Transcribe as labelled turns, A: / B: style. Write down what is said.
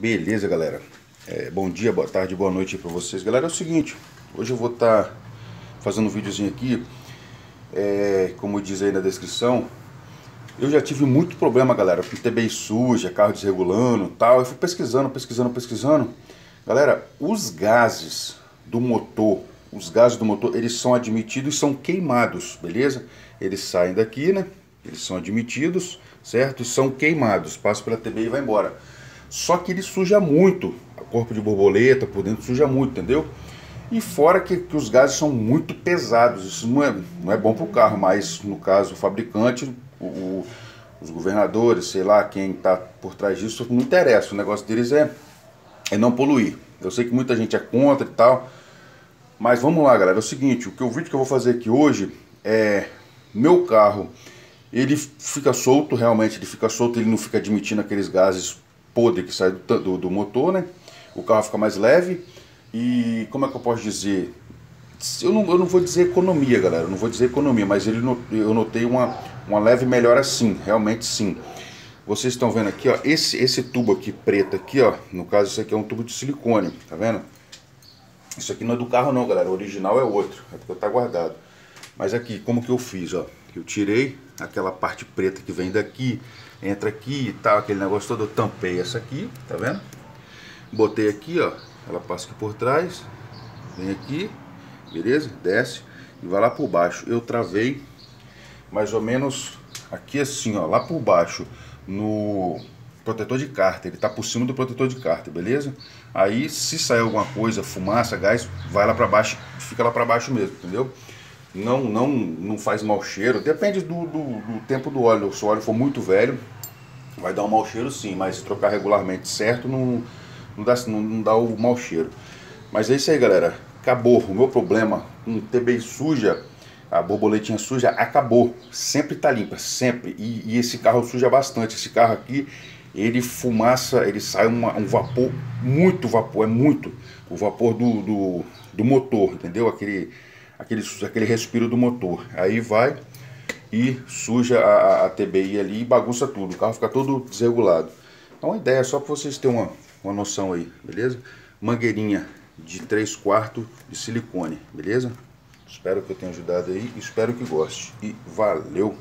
A: Beleza, galera. É, bom dia, boa tarde, boa noite para vocês. Galera, é o seguinte, hoje eu vou estar tá fazendo um videozinho aqui, é, como diz aí na descrição, eu já tive muito problema, galera, com TBI suja, carro desregulando tal. Eu fui pesquisando, pesquisando, pesquisando. Galera, os gases do motor, os gases do motor, eles são admitidos e são queimados, beleza? Eles saem daqui, né? Eles são admitidos, certo? E são queimados, passam pela TBI e vai embora. Só que ele suja muito, o corpo de borboleta por dentro suja muito, entendeu? E fora que, que os gases são muito pesados, isso não é, não é bom para o carro, mas no caso o fabricante, o, o, os governadores, sei lá, quem está por trás disso, não interessa, o negócio deles é, é não poluir. Eu sei que muita gente é contra e tal, mas vamos lá galera, é o seguinte, o, que, o vídeo que eu vou fazer aqui hoje é meu carro, ele fica solto, realmente ele fica solto, ele não fica admitindo aqueles gases podre que sai do, do, do, motor, né? O carro fica mais leve e como é que eu posso dizer? Eu não, eu não vou dizer economia, galera, eu não vou dizer economia, mas ele, eu notei uma, uma leve melhora sim, realmente sim. Vocês estão vendo aqui, ó, esse, esse tubo aqui preto aqui, ó, no caso isso aqui é um tubo de silicone, tá vendo? Isso aqui não é do carro não, galera, o original é outro, é porque tá guardado. Mas aqui, como que eu fiz, ó? Eu tirei aquela parte preta que vem daqui, entra aqui e tal, aquele negócio todo, eu tampei essa aqui, tá vendo? Botei aqui, ó, ela passa aqui por trás, vem aqui, beleza? Desce e vai lá por baixo. Eu travei mais ou menos aqui assim, ó, lá por baixo, no protetor de cárter, ele tá por cima do protetor de cárter, beleza? Aí se sair alguma coisa, fumaça, gás, vai lá para baixo, fica lá para baixo mesmo, entendeu? Não, não, não faz mau cheiro. Depende do, do, do, tempo do óleo. Se o óleo for muito velho, vai dar um mau cheiro sim, mas se trocar regularmente certo, não, não, dá, não, não dá o mau cheiro. Mas é isso aí, galera. Acabou. O meu problema com TBI suja, a borboletinha suja, acabou. Sempre tá limpa, sempre. E, e, esse carro suja bastante. Esse carro aqui, ele fumaça, ele sai uma, um vapor, muito vapor, é muito. O vapor do, do, do motor, entendeu? Aquele aquele, aquele respiro do motor. Aí vai e suja a, a TBI ali e bagunça tudo. O carro fica todo desregulado. Então a ideia é só para vocês terem uma, uma noção aí, beleza? Mangueirinha de 3 quartos de silicone, beleza? Espero que eu tenha ajudado aí, espero que goste. E valeu!